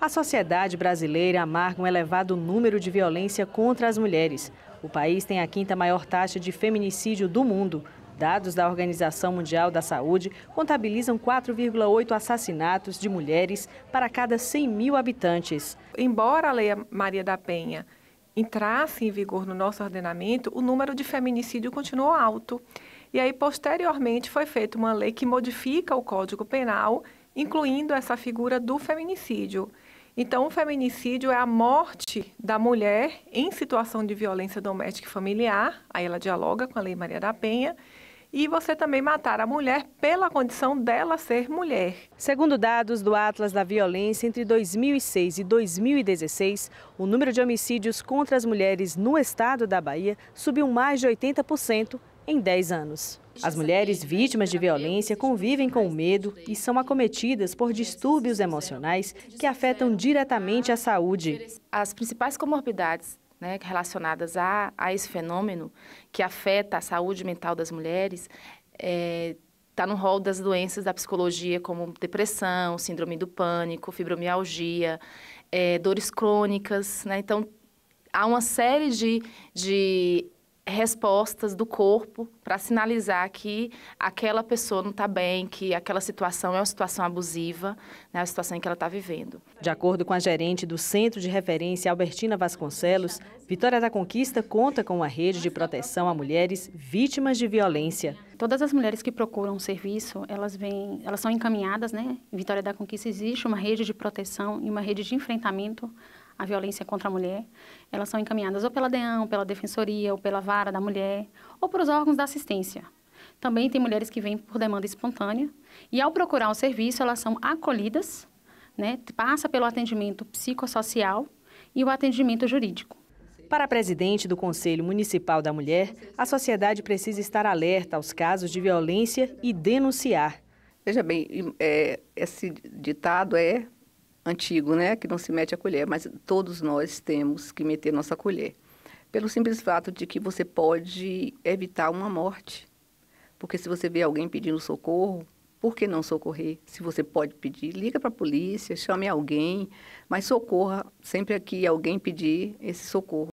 A sociedade brasileira amarga um elevado número de violência contra as mulheres. O país tem a quinta maior taxa de feminicídio do mundo. Dados da Organização Mundial da Saúde contabilizam 4,8 assassinatos de mulheres para cada 100 mil habitantes. Embora a Lei Maria da Penha entrasse em vigor no nosso ordenamento, o número de feminicídio continuou alto. E aí, posteriormente, foi feita uma lei que modifica o Código Penal, incluindo essa figura do feminicídio. Então, o feminicídio é a morte da mulher em situação de violência doméstica e familiar, aí ela dialoga com a Lei Maria da Penha, e você também matar a mulher pela condição dela ser mulher. Segundo dados do Atlas da Violência, entre 2006 e 2016, o número de homicídios contra as mulheres no estado da Bahia subiu mais de 80% em 10 anos. As mulheres vítimas de violência convivem com o medo e são acometidas por distúrbios emocionais que afetam diretamente a saúde. As principais comorbidades né, relacionadas a, a esse fenômeno que afeta a saúde mental das mulheres está é, tá no rol das doenças da psicologia, como depressão, síndrome do pânico, fibromialgia, é, dores crônicas. Né? Então, há uma série de, de respostas do corpo para sinalizar que aquela pessoa não está bem, que aquela situação é uma situação abusiva, né, a situação em que ela está vivendo. De acordo com a gerente do Centro de Referência Albertina Vasconcelos, Vitória da Conquista conta com uma rede de proteção a mulheres vítimas de violência. Todas as mulheres que procuram um serviço, elas vêm, elas são encaminhadas, né? Em Vitória da Conquista existe uma rede de proteção e uma rede de enfrentamento a violência contra a mulher, elas são encaminhadas ou pela DEAN, ou pela Defensoria, ou pela Vara da Mulher, ou para os órgãos da assistência. Também tem mulheres que vêm por demanda espontânea e, ao procurar o serviço, elas são acolhidas, né, passa pelo atendimento psicossocial e o atendimento jurídico. Para a presidente do Conselho Municipal da Mulher, a sociedade precisa estar alerta aos casos de violência e denunciar. Veja bem, é, esse ditado é antigo, né, que não se mete a colher, mas todos nós temos que meter nossa colher. Pelo simples fato de que você pode evitar uma morte. Porque se você vê alguém pedindo socorro, por que não socorrer? Se você pode pedir, liga para a polícia, chame alguém, mas socorra sempre que alguém pedir esse socorro.